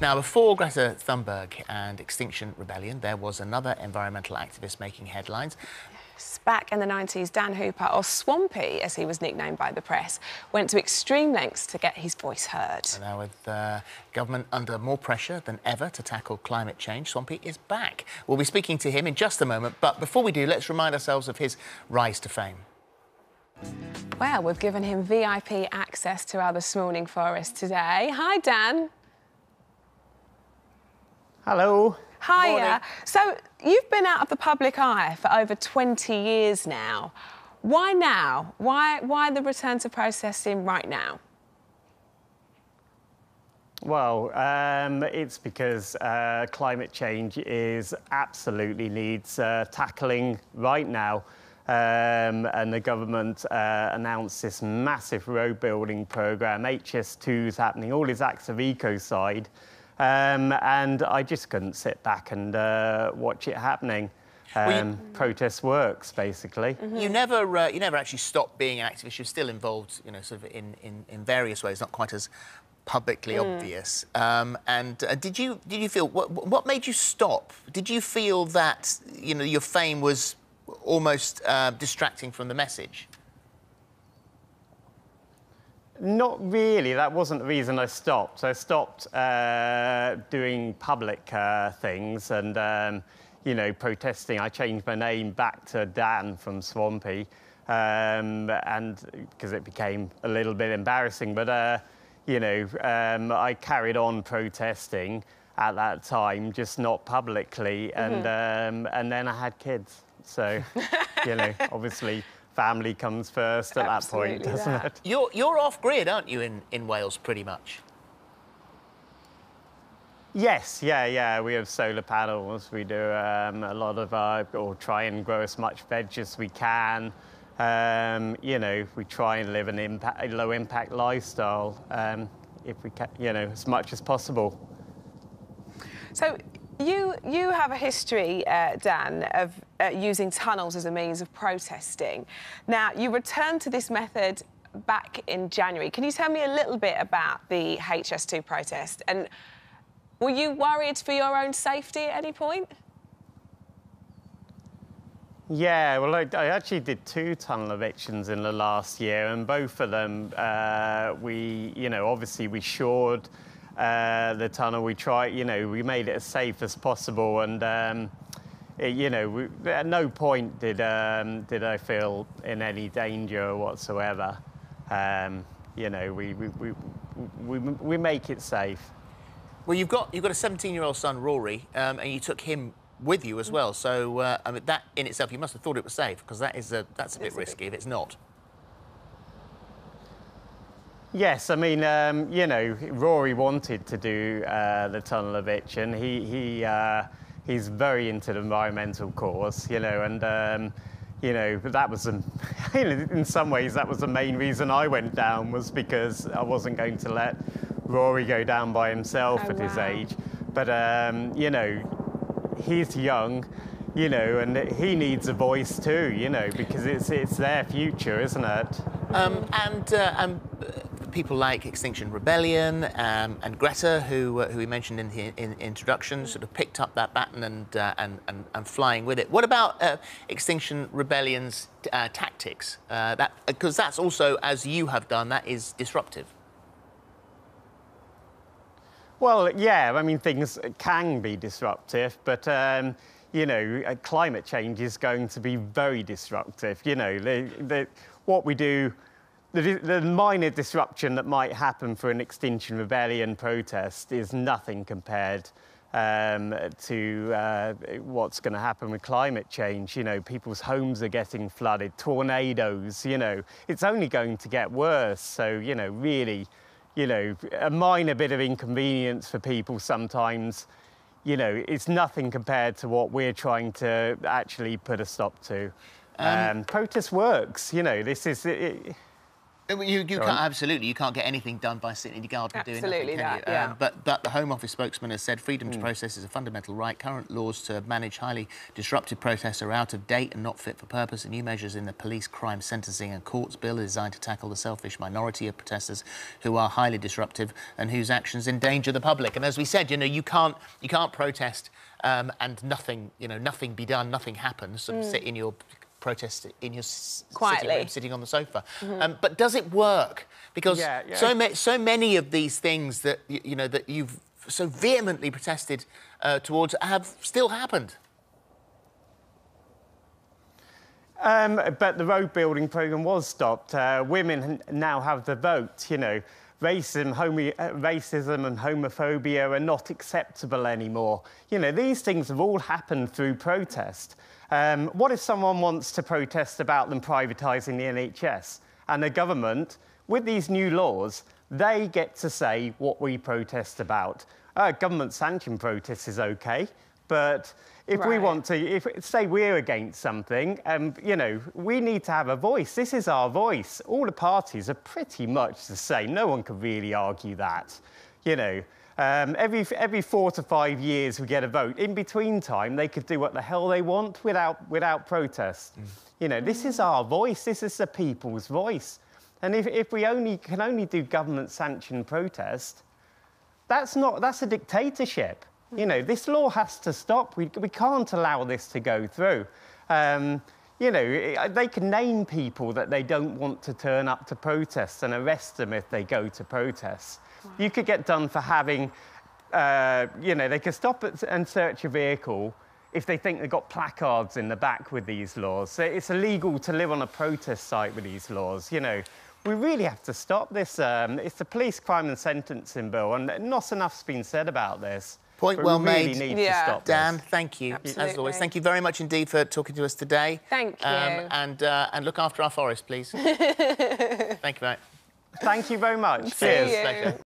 Now, before Greta Thunberg and Extinction Rebellion, there was another environmental activist making headlines. Back in the 90s, Dan Hooper, or Swampy as he was nicknamed by the press, went to extreme lengths to get his voice heard. And now, with uh, government under more pressure than ever to tackle climate change, Swampy is back. We'll be speaking to him in just a moment, but before we do, let's remind ourselves of his rise to fame. Well, we've given him VIP access to our This Morning Forest today. Hi, Dan. Hello. Hiya. Morning. So, you've been out of the public eye for over 20 years now. Why now? Why, why the return to processing right now? Well, um, it's because uh, climate change is absolutely needs uh, tackling right now. Um, and the government uh, announced this massive road building program. HS2 is happening, all these acts of ecocide. Um, and I just couldn't sit back and uh, watch it happening. Um, Well, you- Protest works, basically. You never, uh, you never actually stopped being an activist. You're still involved, you know, sort of in, in, in various ways, not quite as publicly obvious. Um, and uh, did you did you feel what what made you stop? Did you feel that you know your fame was almost uh, distracting from the message? Not really. That wasn't the reason I stopped. I stopped uh, doing public uh, things and, um, you know, protesting. I changed my name back to Dan from Swampy, um, and because it became a little bit embarrassing. But, uh, you know, um, I carried on protesting at that time, just not publicly, and um, and then I had kids. So, you know, obviously. Family comes first at that point, Absolutely doesn't that. it? You're you're off grid, aren't you, in, in Wales, pretty much? Yes, yeah, yeah. We have solar panels. We do um, a lot of our, or try and grow as much veg as we can. Um, you know, we try and live an impact, a low impact lifestyle um, if we can, you know, as much as possible. So, you, you have a history, uh, Dan, of uh, using tunnels as a means of protesting. Now, you returned to this method back in January. Can you tell me a little bit about the HS2 protest? And were you worried for your own safety at any point? Yeah, well, I, I actually did two tunnel evictions in the last year, and both of them, uh, we, you know, obviously we shored uh, the tunnel. We tried, you know, we made it as safe as possible, and um, it, you know, we, at no point did um, did I feel in any danger whatsoever. Um, you know, we we, we we we make it safe. Well, you've got you've got a 17-year-old son, Rory, um, and you took him with you as well. So, uh, I mean, that in itself, you must have thought it was safe because that is a, that's a bit It's a bit- risky if it's not. Yes, I mean, um, you know, Rory wanted to do uh, the tunnel eviction. He, he, uh, he's very into the environmental cause, you know, and, um, you know, but that was, um, in some ways, that was the main reason I went down was because I wasn't going to let Rory go down by himself Oh, at his age. But, um, you know, he's young, you know, and he needs a voice too, you know, because it's, it's their future, isn't it? Um, and uh, uh, people like Extinction Rebellion um, and Greta, who, uh, who we mentioned in the in introduction, sort of picked up that baton and, uh, and, and, and flying with it. What about uh, Extinction Rebellion's uh, tactics? Uh, that Because that's also, as you have done, that is disruptive. Well, yeah, I mean, things can be disruptive, but, um, you know, climate change is going to be very disruptive. You know, the, the, what we do, the, the minor disruption that might happen for an Extinction Rebellion protest is nothing compared um, to uh, what's going to happen with climate change. You know, people's homes are getting flooded, tornadoes, you know, it's only going to get worse. So, you know, really, you know, a minor bit of inconvenience for people sometimes, you know, it's nothing compared to what we're trying to actually put a stop to. Um, protest works, you know, this is. It, You, you Go can't on. absolutely. You can't get anything done by sitting in your garden doing Absolutely nothing, can that, you? yeah. Um, but but the Home Office spokesman has said freedom Hmm. to protest is a fundamental right. Current laws to manage highly disruptive protests are out of date and not fit for purpose. And new measures in the police crime sentencing and courts bill are designed to tackle the selfish minority of protesters who are highly disruptive and whose actions endanger the public. And as we said, you know, you can't you can't protest um, and nothing you know nothing be done, nothing happens. Sort of sit in your protest in your s- sitting Quietly. room, sitting on the sofa. Um, but does it work? Because Yeah, yeah. so ma- so many of these things that you, you know that you've so vehemently protested uh, towards have still happened. Um, but the road building program was stopped. Uh, women now have the vote. You know, racism, homo- uh, racism and homophobia are not acceptable anymore. You know, these things have all happened through protest. Um, what if someone wants to protest about them privatising the NHS and the government, with these new laws, they get to say what we protest about. Uh, government sanctioned protest is okay, but if we want to, if say we're against something, um, you know, we need to have a voice. This is our voice. All the parties are pretty much the same. No one could really argue that. You know, um, every every four to five years we get a vote. In between time, they could do what the hell they want without without protest. You know, this is our voice. This is the people's voice. And if, if we only can only do government sanctioned protest, that's not that's a dictatorship. You know, this law has to stop. We, we can't allow this to go through. Um, you know, they can name people that they don't want to turn up to protests and arrest them if they go to protests. You could get done for having, uh, you know, they could stop and search a vehicle if they think they've got placards in the back with these laws. So it's illegal to live on a protest site with these laws, you know. We really have to stop this. Um, it's the police crime and sentencing bill, and not enough's been said about this. Point But well we really made. need Yeah. to stop Dan, this. thank you as always. Thank you very much indeed for talking to us today. Um, Thank you. and uh, and look after our forest, please. thank you, mate. Thank you very much. See Cheers. you. Pleasure.